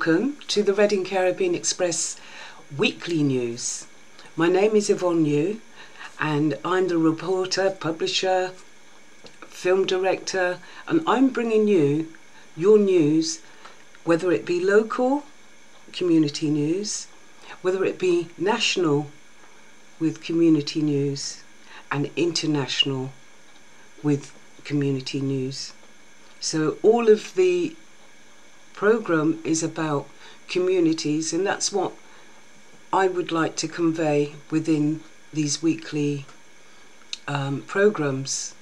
Welcome to the Reading Caribbean Express weekly news. My name is Yvonne Yew and I'm the reporter, publisher, film director and I'm bringing you your news whether it be local community news, whether it be national with community news and international with community news. So all of the program is about communities, and that's what I would like to convey within these weekly um, programs.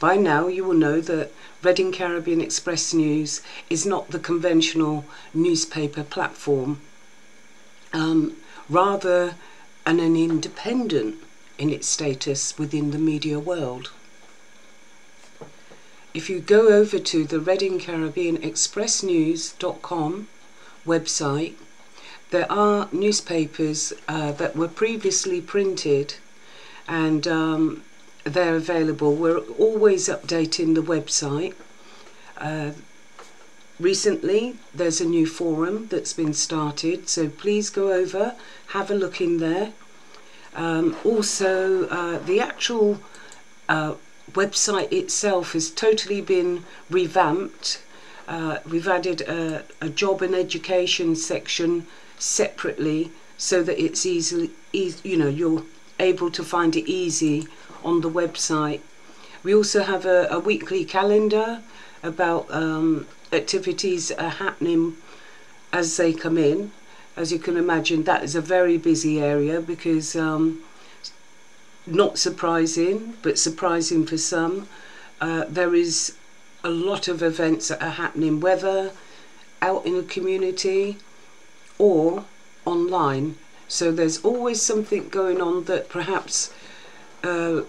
By now, you will know that Reading Caribbean Express News is not the conventional newspaper platform, um, rather, an, an independent in its status within the media world if you go over to the Reading Caribbean Express News.com website, there are newspapers uh, that were previously printed and um, they're available. We're always updating the website. Uh, recently, there's a new forum that's been started, so please go over, have a look in there. Um, also, uh, the actual uh, website itself has totally been revamped. Uh, we've added a, a, job and education section separately so that it's easily, easy, you know, you're able to find it easy on the website. We also have a, a weekly calendar about um, activities are happening as they come in. As you can imagine, that is a very busy area because um, not surprising, but surprising for some. Uh, there is a lot of events that are happening, whether out in the community or online. So there's always something going on that perhaps uh,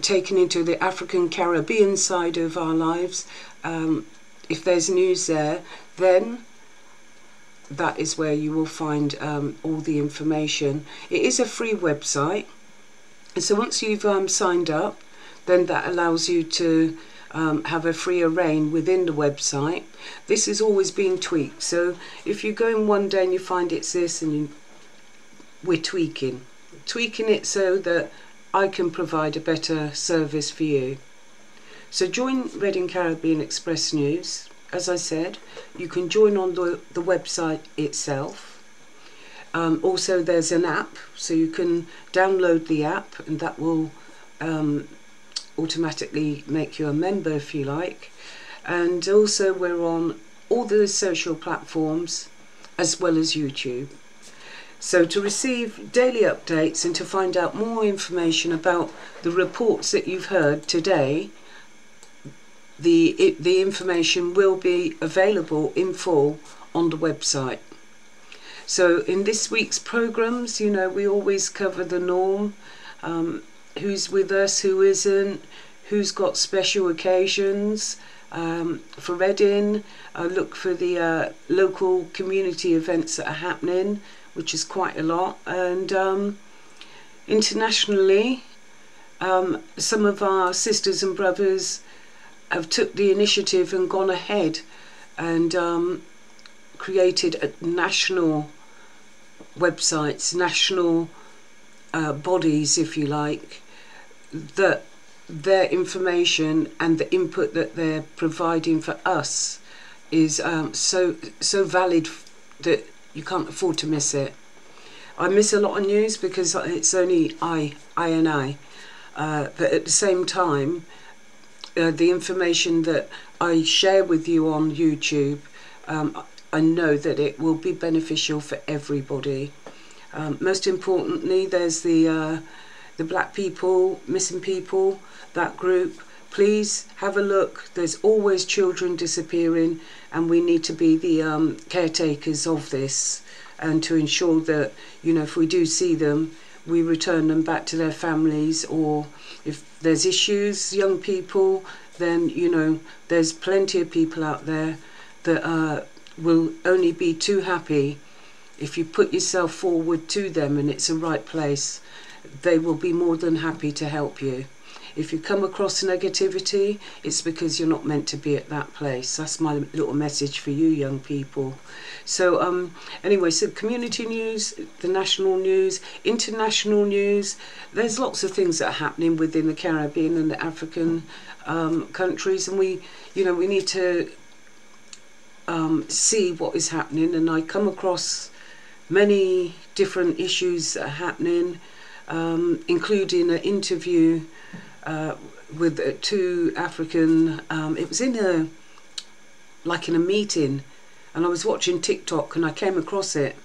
taken into the African Caribbean side of our lives, um, if there's news there, then that is where you will find um, all the information. It is a free website. So once you've um, signed up, then that allows you to um, have a freer reign within the website. This is always being tweaked. So if you go in one day and you find it's this and you, we're tweaking, tweaking it so that I can provide a better service for you. So join Reading Caribbean Express News. As I said, you can join on the, the website itself um, also, there's an app, so you can download the app, and that will um, automatically make you a member if you like. And also, we're on all the social platforms as well as YouTube. So, to receive daily updates and to find out more information about the reports that you've heard today, the, it, the information will be available in full on the website. So in this week's programs, you know, we always cover the norm, um, who's with us, who isn't, who's got special occasions. Um, for Reading, I look for the uh, local community events that are happening, which is quite a lot. And um, internationally, um, some of our sisters and brothers have took the initiative and gone ahead and um, created a national websites, national uh, bodies, if you like, that their information and the input that they're providing for us is um, so so valid that you can't afford to miss it. I miss a lot of news because it's only I, I and I. Uh, but at the same time, uh, the information that I share with you on YouTube, um, I know that it will be beneficial for everybody. Um, most importantly, there's the uh, the black people, missing people, that group. Please have a look. There's always children disappearing, and we need to be the um, caretakers of this and to ensure that, you know, if we do see them, we return them back to their families or if there's issues, young people, then, you know, there's plenty of people out there that uh, will only be too happy if you put yourself forward to them and it's a right place, they will be more than happy to help you. If you come across negativity, it's because you're not meant to be at that place. That's my little message for you, young people. So, um, anyway, so community news, the national news, international news. There's lots of things that are happening within the Caribbean and the African um, countries, and we, you know, we need to um, see what is happening. And I come across many different issues that are happening, um, including an interview uh, with uh, two African. Um, it was in a like in a meeting, and I was watching TikTok and I came across it,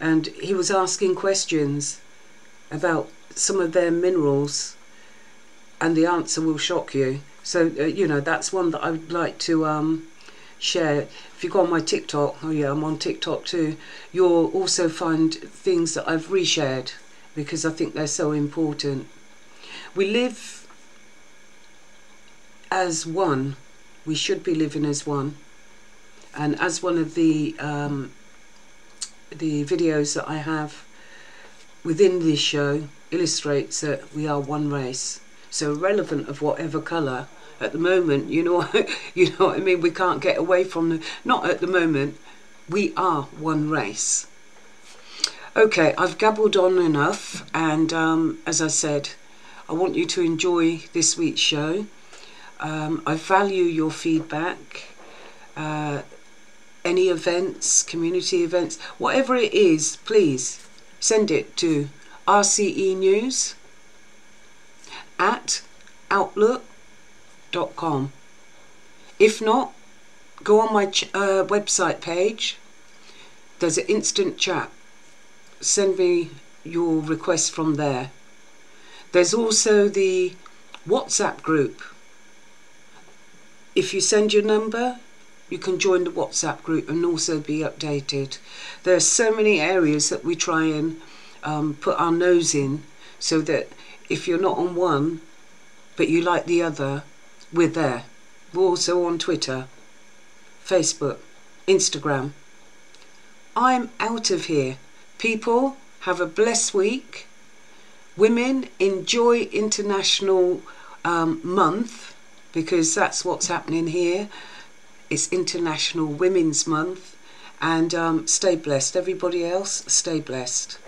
and he was asking questions about some of their minerals, and the answer will shock you. So uh, you know that's one that I would like to um, share. If you go on my TikTok, oh yeah, I'm on TikTok too. You'll also find things that I've reshared because I think they're so important. We live as one. We should be living as one. And as one of the um, the videos that I have within this show illustrates that we are one race. So relevant of whatever colour at the moment, you know, you know what I mean. We can't get away from the. Not at the moment. We are one race. Okay, I've gabbled on enough, and um, as I said, I want you to enjoy this week's show. Um, I value your feedback. Uh, any events, community events, whatever it is, please send it to RCE News at If not, go on my uh, website page. There's an instant chat. Send me your request from there. There's also the WhatsApp group. If you send your number, you can join the WhatsApp group and also be updated. There are so many areas that we try and um, put our nose in so that if you're not on one but you like the other, we're there. We're also on Twitter, Facebook, Instagram. I'm out of here. People, have a blessed week. Women, enjoy International um, Month because that's what's happening here. It's International Women's Month. And um, stay blessed. Everybody else, stay blessed.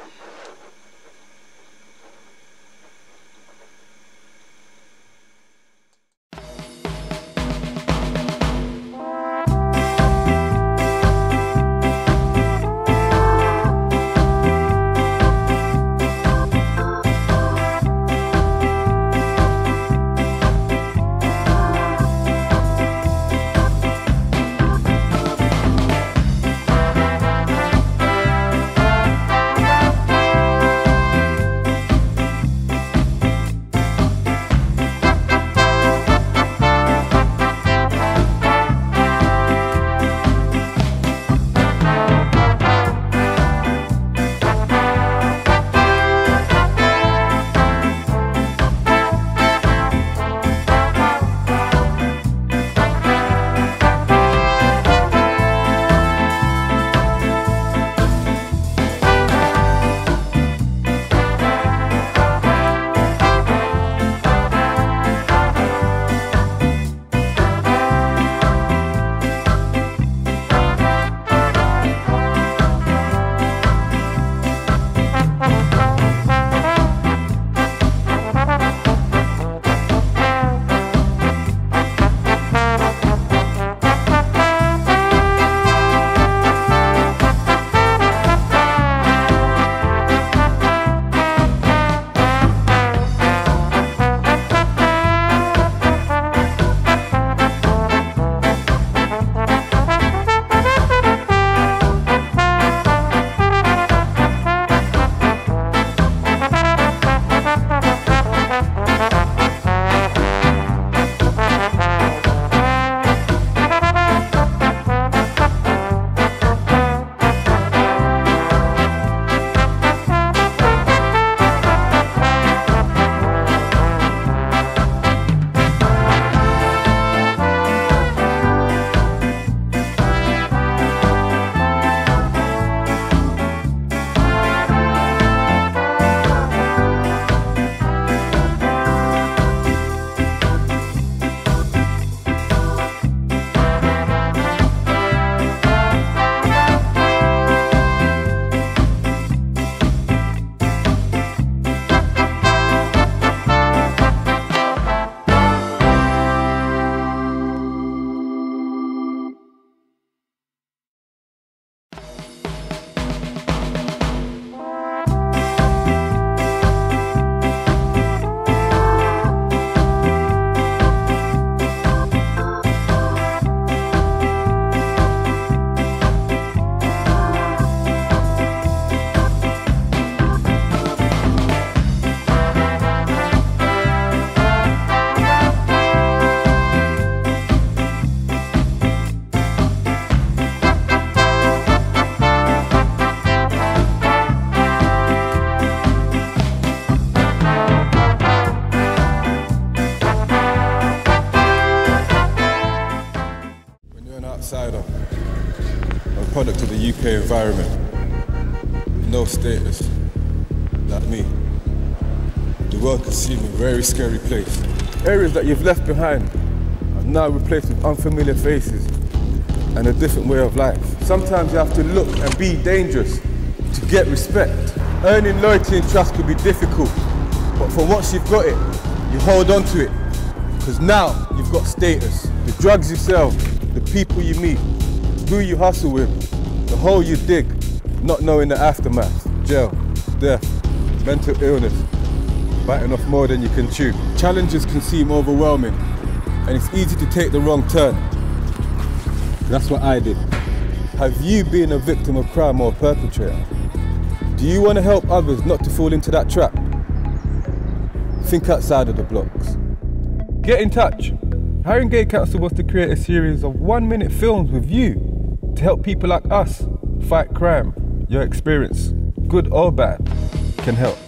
Environment, no status, like me. The world can seem a very scary place. Areas that you've left behind are now replaced with unfamiliar faces and a different way of life. Sometimes you have to look and be dangerous to get respect. Earning loyalty and trust could be difficult, but for once you've got it, you hold on to it. Because now you've got status. The drugs you sell, the people you meet, who you hustle with, hole you dig, not knowing the aftermath, jail, death, mental illness, biting off more than you can chew. Challenges can seem overwhelming, and it's easy to take the wrong turn. That's what I did. Have you been a victim of crime or a perpetrator? Do you want to help others not to fall into that trap? Think outside of the blocks. Get in touch. Haringey Council was to create a series of one minute films with you to help people like us fight crime. Your experience, good or bad, can help.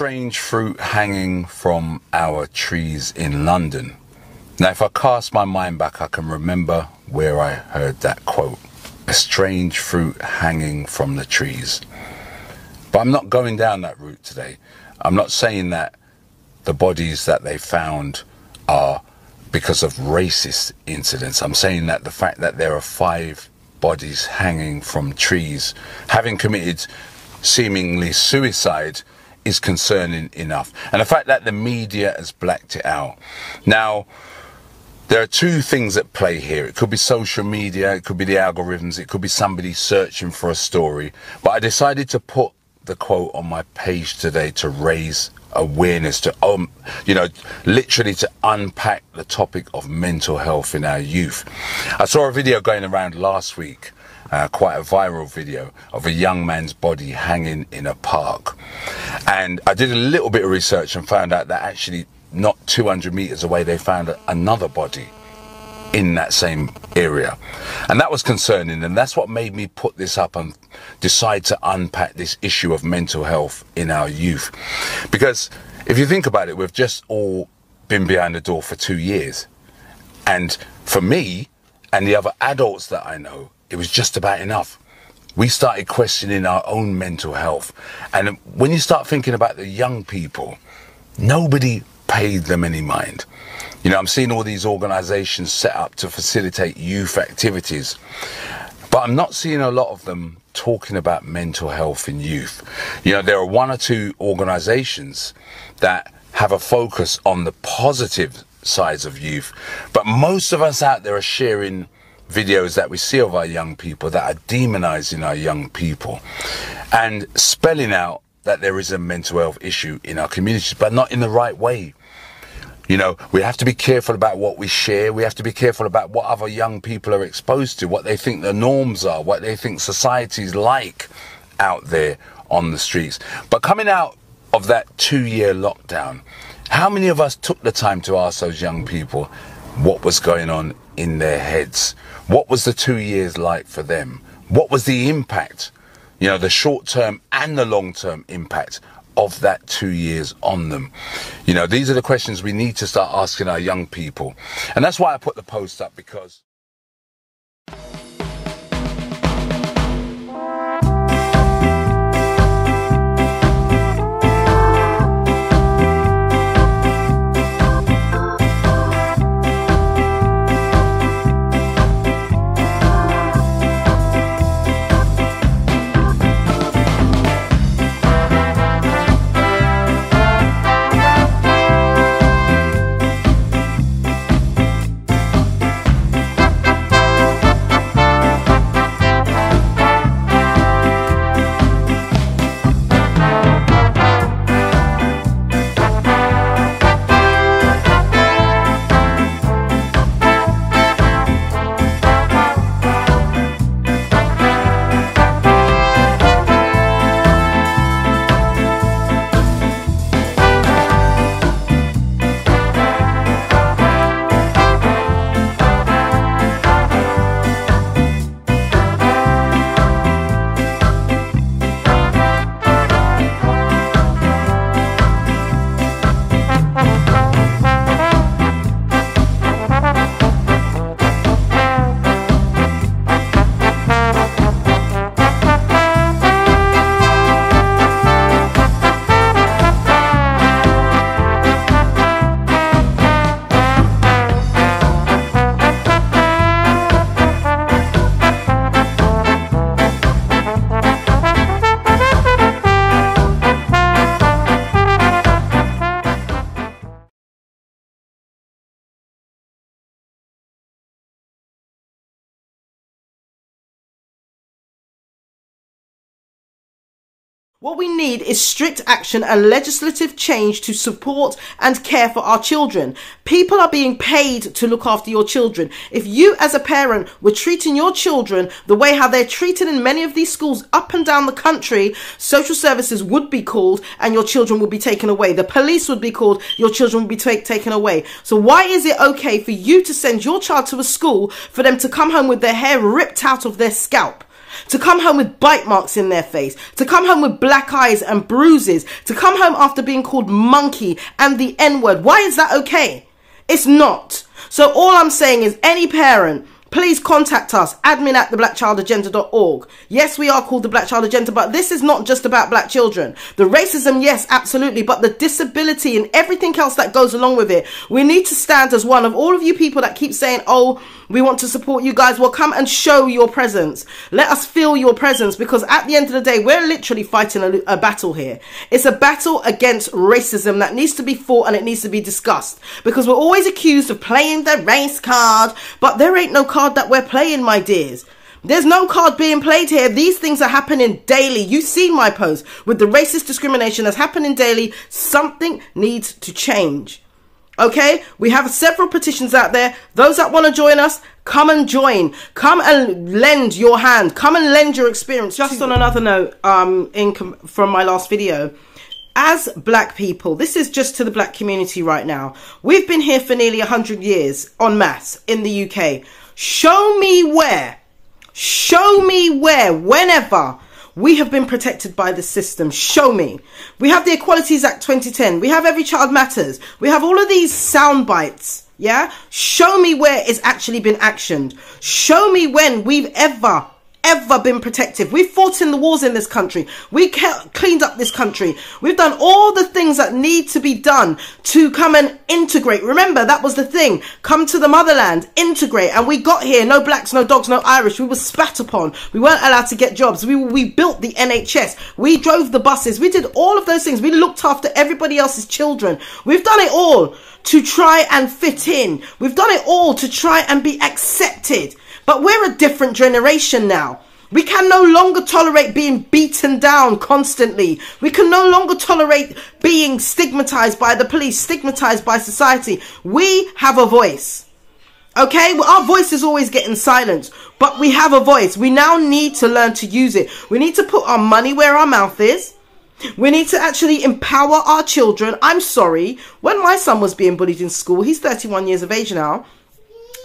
Strange fruit hanging from our trees in London. Now, if I cast my mind back, I can remember where I heard that quote a strange fruit hanging from the trees. But I'm not going down that route today. I'm not saying that the bodies that they found are because of racist incidents. I'm saying that the fact that there are five bodies hanging from trees, having committed seemingly suicide, is concerning enough. And the fact that the media has blacked it out. Now, there are two things at play here. It could be social media, it could be the algorithms, it could be somebody searching for a story. But I decided to put the quote on my page today to raise awareness, to, um, you know, literally to unpack the topic of mental health in our youth. I saw a video going around last week uh, quite a viral video of a young man's body hanging in a park. And I did a little bit of research and found out that actually not 200 meters away they found another body in that same area. And that was concerning, and that's what made me put this up and decide to unpack this issue of mental health in our youth. Because if you think about it, we've just all been behind the door for two years. And for me and the other adults that I know, it was just about enough. We started questioning our own mental health. And when you start thinking about the young people, nobody paid them any mind. You know, I'm seeing all these organizations set up to facilitate youth activities, but I'm not seeing a lot of them talking about mental health in youth. You know, there are one or two organizations that have a focus on the positive sides of youth, but most of us out there are sharing videos that we see of our young people that are demonizing our young people and spelling out that there is a mental health issue in our communities, but not in the right way. You know, we have to be careful about what we share. We have to be careful about what other young people are exposed to, what they think the norms are, what they think society's like out there on the streets. But coming out of that two year lockdown, how many of us took the time to ask those young people what was going on in their heads? What was the two years like for them? What was the impact, you know, the short term and the long term impact of that two years on them? You know, these are the questions we need to start asking our young people. And that's why I put the post up because. What we need is strict action and legislative change to support and care for our children. People are being paid to look after your children. If you as a parent were treating your children the way how they're treated in many of these schools up and down the country, social services would be called and your children would be taken away. The police would be called, your children would be ta- taken away. So why is it okay for you to send your child to a school for them to come home with their hair ripped out of their scalp? To come home with bite marks in their face, to come home with black eyes and bruises, to come home after being called monkey and the N word. Why is that okay? It's not. So all I'm saying is any parent please contact us, admin at theblackchildagenda.org. Yes, we are called the Black Child Agenda, but this is not just about black children. The racism, yes, absolutely, but the disability and everything else that goes along with it. We need to stand as one of all of you people that keep saying, oh, we want to support you guys. Well, come and show your presence. Let us feel your presence because at the end of the day, we're literally fighting a, a battle here. It's a battle against racism that needs to be fought and it needs to be discussed because we're always accused of playing the race card, but there ain't no card that we're playing, my dears. There's no card being played here. These things are happening daily. You've seen my post with the racist discrimination that's happening daily. Something needs to change. Okay, we have several petitions out there. Those that want to join us, come and join. Come and lend your hand. Come and lend your experience. Just on another note, um, in from my last video, as black people, this is just to the black community right now. We've been here for nearly 100 years en masse in the UK. Show me where, show me where, whenever we have been protected by the system. Show me. We have the Equalities Act 2010. We have Every Child Matters. We have all of these sound bites. Yeah. Show me where it's actually been actioned. Show me when we've ever ever been protective. We've fought in the wars in this country. We cleaned up this country. We've done all the things that need to be done to come and integrate. Remember, that was the thing. Come to the motherland, integrate. And we got here, no blacks, no dogs, no Irish. We were spat upon. We weren't allowed to get jobs. We, we built the NHS. We drove the buses. We did all of those things. We looked after everybody else's children. We've done it all to try and fit in. We've done it all to try and be accepted. But we're a different generation now. We can no longer tolerate being beaten down constantly. We can no longer tolerate being stigmatized by the police, stigmatized by society. We have a voice. Okay, well, our voice is always getting silenced, but we have a voice. We now need to learn to use it. We need to put our money where our mouth is. We need to actually empower our children. I'm sorry, when my son was being bullied in school, he's 31 years of age now.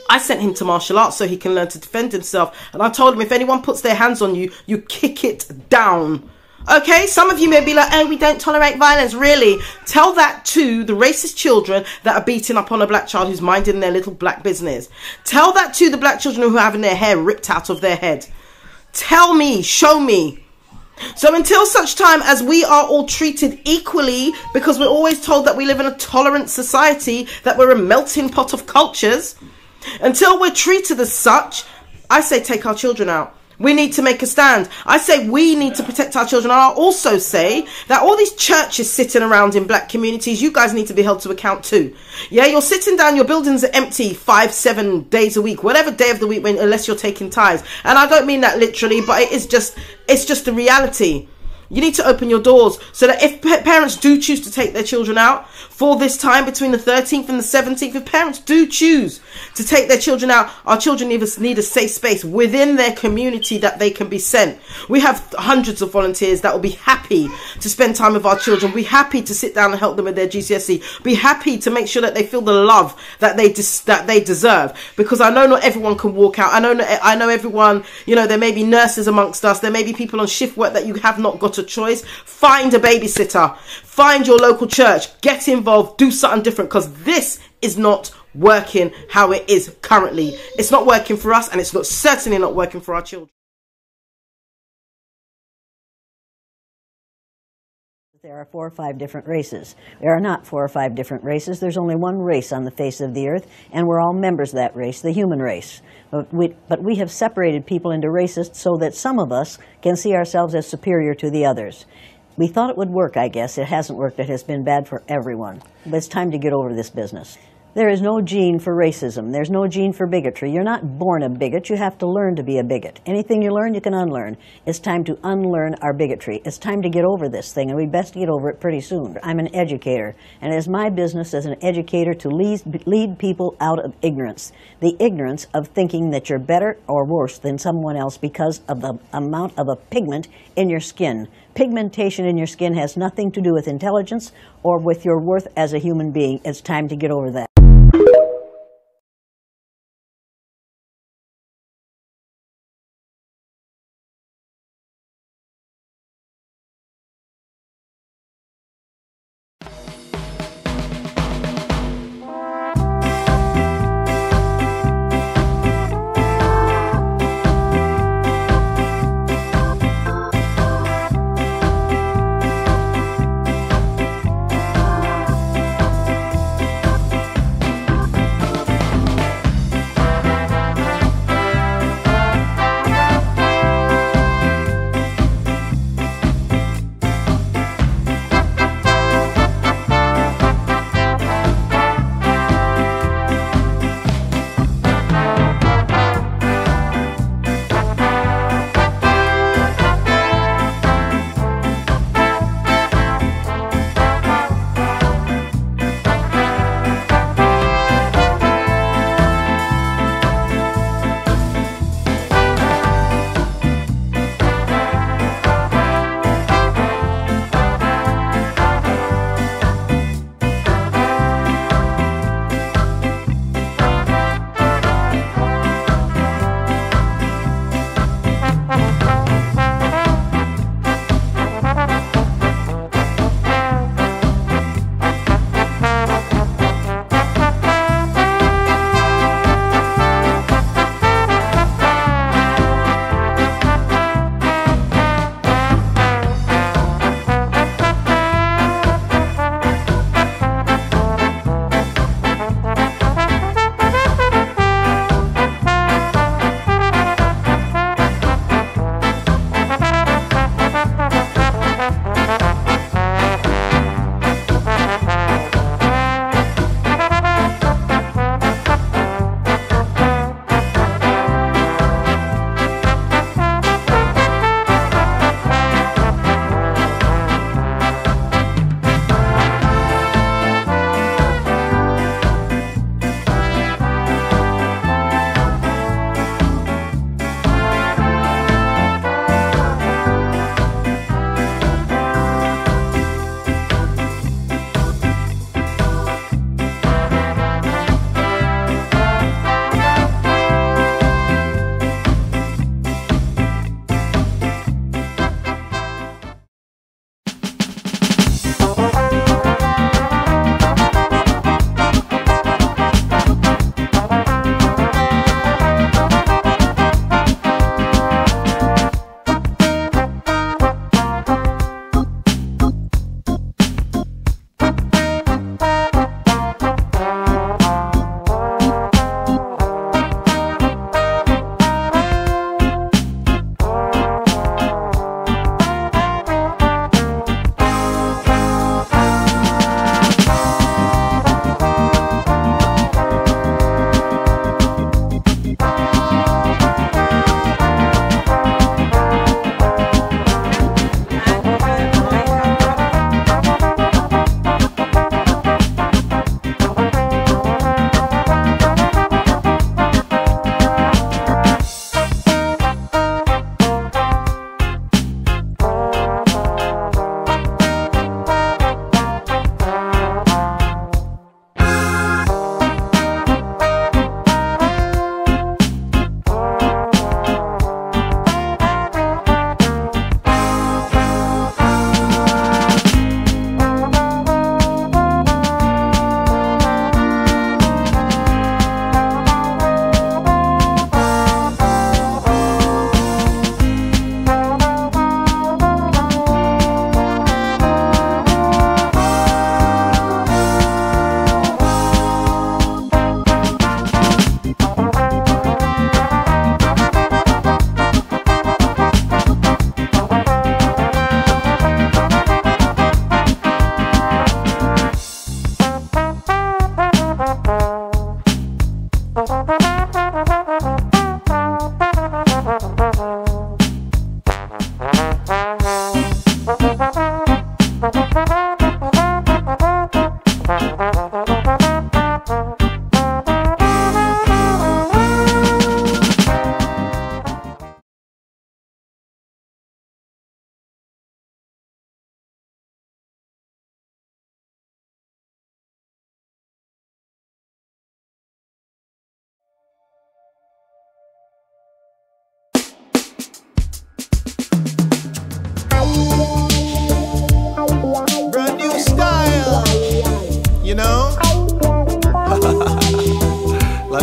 I sent him to martial arts so he can learn to defend himself. And I told him if anyone puts their hands on you, you kick it down. Okay, some of you may be like, oh, we don't tolerate violence. Really? Tell that to the racist children that are beating up on a black child who's minding their little black business. Tell that to the black children who are having their hair ripped out of their head. Tell me, show me. So until such time as we are all treated equally, because we're always told that we live in a tolerant society, that we're a melting pot of cultures, until we're treated as such, I say take our children out. We need to make a stand. I say we need to protect our children. I'll also say that all these churches sitting around in black communities, you guys need to be held to account too. Yeah, you're sitting down, your buildings are empty five, seven days a week, whatever day of the week, unless you're taking tithes. And I don't mean that literally, but it is just, it's just the reality. You need to open your doors so that if parents do choose to take their children out for this time between the 13th and the 17th, if parents do choose to take their children out, our children need a, need a safe space within their community that they can be sent. We have hundreds of volunteers that will be happy to spend time with our children, be happy to sit down and help them with their GCSE, be happy to make sure that they feel the love that they that they deserve. Because I know not everyone can walk out. I know I know everyone. You know there may be nurses amongst us. There may be people on shift work that you have not got a choice, find a babysitter, find your local church, get involved, do something different because this is not working how it is currently. It's not working for us and it's not certainly not working for our children. There are four or five different races. There are not four or five different races. There's only one race on the face of the earth, and we're all members of that race, the human race. But we, but we have separated people into races so that some of us can see ourselves as superior to the others. We thought it would work, I guess. It hasn't worked. It has been bad for everyone. But it's time to get over this business. There is no gene for racism. There's no gene for bigotry. You're not born a bigot. You have to learn to be a bigot. Anything you learn, you can unlearn. It's time to unlearn our bigotry. It's time to get over this thing, and we best get over it pretty soon. I'm an educator, and it is my business as an educator to lead, lead people out of ignorance. The ignorance of thinking that you're better or worse than someone else because of the amount of a pigment in your skin. Pigmentation in your skin has nothing to do with intelligence or with your worth as a human being. It's time to get over that.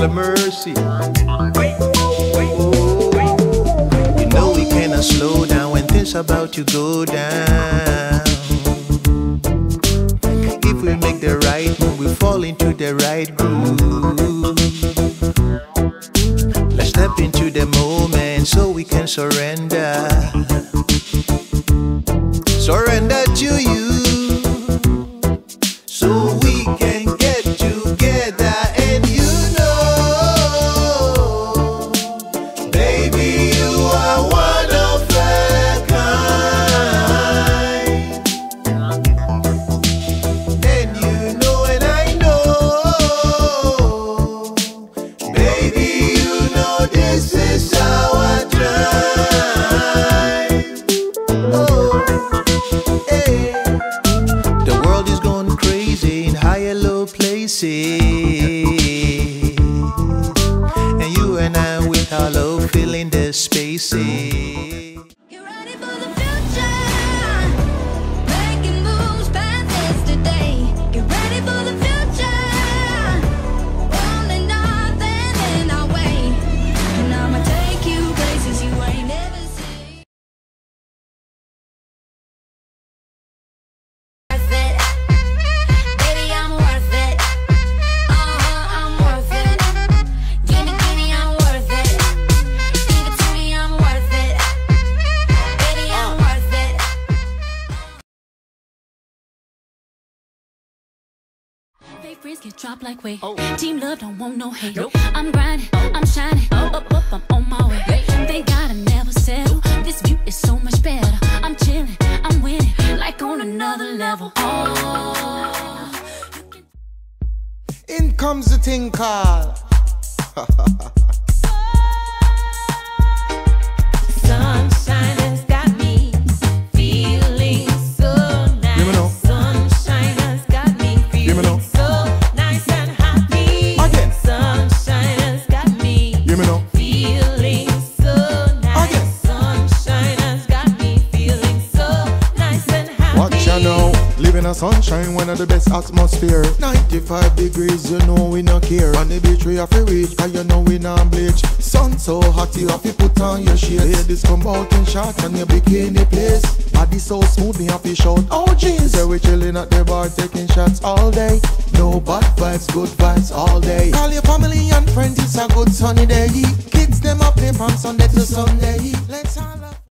Of mercy. You know we cannot slow down when things about to go down. If we make the right move, we fall into the right groove. Let's step into the moment so we can surrender. Surrender to you. Friends get dropped like weight. Oh. Team love don't want no hate. I'm grinding, I'm shining, up, up, up, I'm on my way. Thank God I never settle. This view is so much better. I'm chilling, I'm winning, like on another level. Oh, In comes the thing called. sunshine, one of the best atmosphere. 95 degrees, you know we no care. On the beach we have to reach, cause you know we not bleach. Sun so hot, you have to put on your shades. Ladies come out in shorts and your bikini place. Body so smooth, me have to shout, oh jeez. So we chilling at the bar, taking shots all day. No bad vibes, good vibes all day. Call your family and friends, it's a good sunny day. Kids them up play from Sunday to Sunday. Let's all